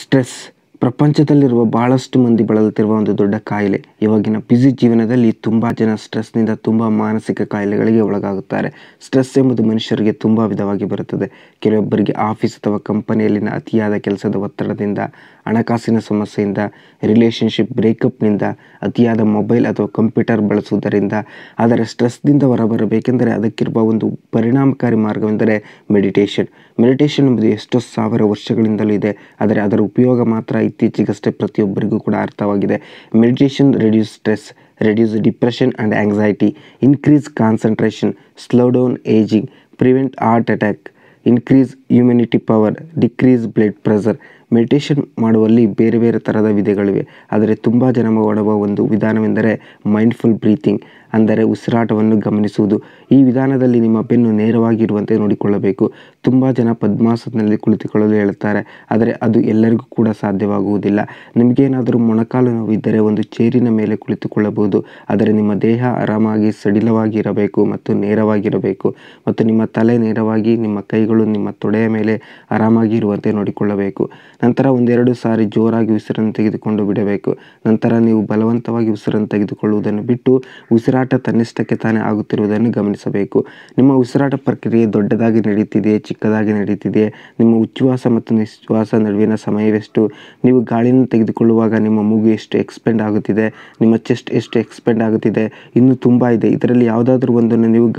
Stress ಪ್ರಪಂಚದಲ್ಲಿರುವ ಬಹಳಷ್ಟು ಮಂದಿ ಬಳಲುತ್ತಿರುವ ಒಂದು ದೊಡ್ಡ ಕಾಯಿಲೆ. ಇವಾಗಿನ ಬ್ಯುಸಿ ಜೀವನದಲ್ಲಿ ತುಂಬ ಜನ ಸ್ಟ್ರೆಸ್ನಿಂದ ತುಂಬ ಮಾನಸಿಕ ಕಾಯಿಲೆಗಳಿಗೆ ಒಳಗಾಗುತ್ತಾರೆ. ಸ್ಟ್ರೆಸ್ ಎಂಬುದು ಮನುಷ್ಯರಿಗೆ ತುಂಬ ವಿಧವಾಗಿ ಬರುತ್ತದೆ. ಕೆಲವೊಬ್ಬರಿಗೆ ಆಫೀಸ್ ಅಥವಾ ಕಂಪನಿಯಲ್ಲಿನ ಅತಿಯಾದ ಕೆಲಸದ ಒತ್ತಡದಿಂದ, ಹಣಕಾಸಿನ ಸಮಸ್ಯೆಯಿಂದ ರಿಲೇಷನ್ಶಿಪ್ ಬ್ರೇಕಪ್ನಿಂದ ಅತಿಯಾದ ಮೊಬೈಲ್ ಅಥವಾ ಕಂಪ್ಯೂಟರ್ ಬಳಸುವುದರಿಂದ ಆದರೆ ಸ್ಟ್ರೆಸ್ನಿಂದ ಹೊರಬರಬೇಕೆಂದರೆ ಅದಕ್ಕಿರುವ ಒಂದು ಪರಿಣಾಮಕಾರಿ ಮಾರ್ಗವೆಂದರೆ ಮೆಡಿಟೇಷನ್ ಮೆಡಿಟೇಷನ್ ಎಂಬುದು ಎಷ್ಟೋ ಸಾವಿರ ವರ್ಷಗಳಿಂದಲೂ ಇದೆ. ಆದರೆ ಅದರ ಉಪಯೋಗ ಮಾತ್ರ ಇತ್ತೀಚೆಗಷ್ಟೇ ಪ್ರತಿಯೊಬ್ಬರಿಗೂ ಕೂಡ ಅರ್ಥವಾಗಿದೆ. Meditation reduce stress reduce depression and anxiety increase concentration slow down ageing prevent heart attack increase immunity power decrease blood pressure meditation ಮಾಡುವಲ್ಲಿ ಬೇರೆ ಬೇರೆ ಥರದ ವಿಧಗಳಿವೆ. ಆದರೆ ತುಂಬ ಜನ ಮಾಡುವ ಒಂದು ವಿಧಾನವೆಂದರೆ ಮೈಂಡ್ಫುಲ್ ಬ್ರೀತಿಂಗ್ ಅಂದರೆ ಉಸಿರಾಟವನ್ನು ಗಮನಿಸುವುದು. ಈ ವಿಧಾನದಲ್ಲಿ ನಿಮ್ಮ ಬೆನ್ನು ನೇರವಾಗಿರುವಂತೆ ನೋಡಿಕೊಳ್ಳಬೇಕು. ತುಂಬ ಜನ ಪದ್ಮಾಸನದಲ್ಲಿ ಕುಳಿತುಕೊಳ್ಳಲು ಹೇಳುತ್ತಾರೆ. ಆದರೆ ಅದು ಎಲ್ಲರಿಗೂ ಕೂಡ ಸಾಧ್ಯವಾಗುವುದಿಲ್ಲ. ನಿಮಗೇನಾದರೂ ಮೊಣಕಾಲು ನೋವಿದ್ದರೆ ಒಂದು ಚೇರಿನ ಮೇಲೆ ಕುಳಿತುಕೊಳ್ಳಬಹುದು. ಆದರೆ ನಿಮ್ಮ ದೇಹ ಆರಾಮಾಗಿ ಸಡಿಲವಾಗಿರಬೇಕು ಮತ್ತು ನೇರವಾಗಿರಬೇಕು. ಮತ್ತು ನಿಮ್ಮ ತಲೆ ನೇರವಾಗಿ ನಿಮ್ಮ ಕೈಗಳು ನಿಮ್ಮ ತೊಡೆಯ ಮೇಲೆ ಆರಾಮಾಗಿ ಇರುವಂತೆ ನೋಡಿಕೊಳ್ಳಬೇಕು. ನಂತರ ಒಂದೆರಡು ಸಾರಿ ಜೋರಾಗಿ ಉಸಿರನ್ನು ತೆಗೆದುಕೊಂಡು ಬಿಡಬೇಕು. ನಂತರ ನೀವು ಬಲವಂತವಾಗಿ ಉಸಿರನ್ನು ತೆಗೆದುಕೊಳ್ಳುವುದನ್ನು ಬಿಟ್ಟು ಉಸಿರಾಟ ತನ್ನಿಷ್ಟಕ್ಕೆ ತಾನೇ ಆಗುತ್ತಿರುವುದನ್ನು ಗಮನಿಸಬೇಕು. ನಿಮ್ಮ ಉಸಿರಾಟ ಪ್ರಕ್ರಿಯೆ ದೊಡ್ಡದಾಗಿ ನಡೆಯುತ್ತಿದೆಯೇ, ಚಿಕ್ಕದಾಗಿ ನಡೆಯುತ್ತಿದೆಯೇ? ನಿಮ್ಮ ಉಚ್ಛ್ವಾಸ ಮತ್ತು ನಿಶ್ವಾಸ ನಡುವಿನ ಸಮಯವೆಷ್ಟು? ನೀವು ಗಾಳಿಯನ್ನು ತೆಗೆದುಕೊಳ್ಳುವಾಗ ನಿಮ್ಮ ಮೂಗು ಎಷ್ಟು ಎಕ್ಸ್ಪೆಂಡ್ ಆಗುತ್ತಿದೆ? ನಿಮ್ಮ ಚೆಸ್ಟ್ ಎಷ್ಟು ಎಕ್ಸ್ಪೆಂಡ್ ಆಗುತ್ತಿದೆ? ಇನ್ನೂ ತುಂಬ ಇದೆ. ಇದರಲ್ಲಿ ಯಾವುದಾದ್ರೂ ಒಂದನ್ನು ನೀವು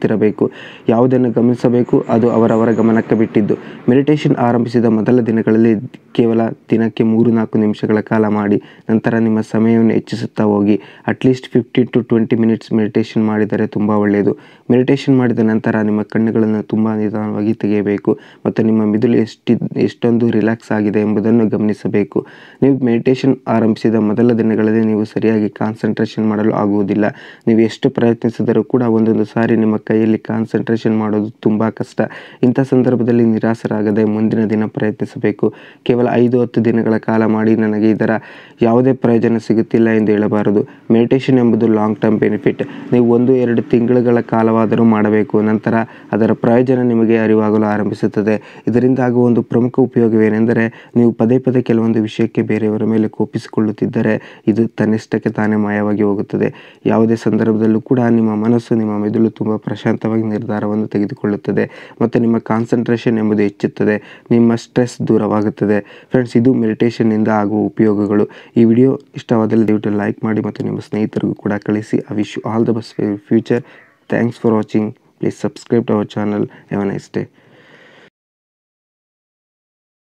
ಗಮನಿಸುತ್ತಿರಬೇಕು ಯಾವುದನ್ನು ಗಮನಿಸಬೇಕು? ಅದು ಅವರವರ ಗಮನಕ್ಕೆ ಬಿಟ್ಟಿದ್ದು. ಮೆಡಿಟೇಷನ್ ಆರಂಭಿಸಿದ ಮೊದಲ ದಿನಗಳಲ್ಲಿ ಕೇವಲ ದಿನಕ್ಕೆ ಮೂರು ನಾಲ್ಕು ನಿಮಿಷಗಳ ಕಾಲ ಮಾಡಿ, ನಂತರ ನಿಮ್ಮ ಸಮಯವನ್ನು ಹೆಚ್ಚಿಸುತ್ತಾ ಹೋಗಿ. At least fifteen to twenty minutes meditation ಮಾಡಿದರೆ ತುಂಬ ಒಳ್ಳೆಯದು. ಮೆಡಿಟೇಷನ್ ಮಾಡಿದ ನಂತರ ನಿಮ್ಮ ಕಣ್ಣುಗಳನ್ನು ತುಂಬ ನಿಧಾನವಾಗಿ ತೆಗೆಯಬೇಕು ಮತ್ತು ನಿಮ್ಮ ಮಿದುಳು ಎಷ್ಟಿ, ಎಷ್ಟೊಂದು ರಿಲ್ಯಾಕ್ಸ್ ಆಗಿದೆ ಎಂಬುದನ್ನು ಗಮನಿಸಬೇಕು. ನೀವು ಮೆಡಿಟೇಷನ್ ಆರಂಭಿಸಿದ ಮೊದಲ ದಿನಗಳಲ್ಲಿ ನೀವು ಸರಿಯಾಗಿ ಕಾನ್ಸಂಟ್ರೇಷನ್ ಮಾಡಲು ಆಗುವುದಿಲ್ಲ. ನೀವು ಎಷ್ಟು ಪ್ರಯತ್ನಿಸಿದರೂ ಕೂಡ ಒಂದೊಂದು ಸಾರಿ ನಿಮ್ಮ ಕೈಯಲ್ಲಿ ಕಾನ್ಸಂಟ್ರೇಷನ್ ಮಾಡೋದು ತುಂಬ ಕಷ್ಟ. ಇಂಥ ಸಂದರ್ಭದಲ್ಲಿ ನಿರಾಸರಾಗದೆ ಮುಂದಿನ ದಿನ ಪ್ರಯತ್ನಿಸಬೇಕು. ಕೇವಲ ಐದು, ಹತ್ತು ದಿನಗಳ ಕಾಲ ಮಾಡಿ ನನಗೆ ಇದರ ಯಾವುದೇ ಪ್ರಯೋಜನ ಸಿಗುತ್ತಿಲ್ಲ ಎಂದು ಹೇಳಬಾರದು. ಮೆಡಿಟೇಷನ್ ಎಂಬುದು ಲಾಂಗ್ ಟರ್ಮ್ ಬೆನಿಫಿಟ್ ನೀವು ಒಂದು, ಎರಡು ತಿಂಗಳುಗಳ ಕಾಲವಾದರೂ ಮಾಡಬೇಕು. ನಂತರ ಅದರ ಪ್ರಯೋಜನ ನಿಮಗೆ ಅರಿವಾಗಲು ಆರಂಭಿಸುತ್ತದೆ. ಇದರಿಂದ ಆಗುವ ಒಂದು ಪ್ರಮುಖ ಉಪಯೋಗವೇನೆಂದರೆ ನೀವು ಪದೇ ಪದೇ ಕೆಲವೊಂದು ವಿಷಯಕ್ಕೆ ಬೇರೆಯವರ ಮೇಲೆ ಕೋಪಿಸಿಕೊಳ್ಳುತ್ತಿದ್ದರೆ ಇದು ತನ್ನಿಷ್ಟಕ್ಕೆ ತಾನೇ ಮಾಯವಾಗಿ ಹೋಗುತ್ತದೆ. ಯಾವುದೇ ಸಂದರ್ಭದಲ್ಲೂ ಕೂಡ ನಿಮ್ಮ ಮನಸ್ಸು ನಿಮ್ಮ ಮೆದುಳು ತುಂಬ ಪ್ರಶಾಂತವಾಗಿ ನಿರ್ಧಾರವನ್ನು ತೆಗೆದುಕೊಳ್ಳುತ್ತದೆ ಮತ್ತು ನಿಮ್ಮ ಕಾನ್ಸಂಟ್ರೇಷನ್ ಎಂಬುದು ಹೆಚ್ಚುತ್ತದೆ, ನಿಮ್ಮ ಸ್ಟ್ರೆಸ್ ದೂರವಾಗುತ್ತದೆ. ಫ್ರೆಂಡ್ಸ್ ಇದು ಮೆಡಿಟೇಷನ್ನಿಂದ ಆಗುವ ಉಪಯೋಗಗಳು. ಈ ವಿಡಿಯೋ ಇಷ್ಟವಾದಲ್ಲಿ ದಯವಿಟ್ಟು ಲೈಕ್ ಮಾಡಿ ಮತ್ತು ನಿಮ್ಮ ಸ್ನೇಹಿತರಿಗೂ ಕೂಡ ಕಳಿಸಿ. I wish all the best future thanks for watching please subscribe to our channel have a nice day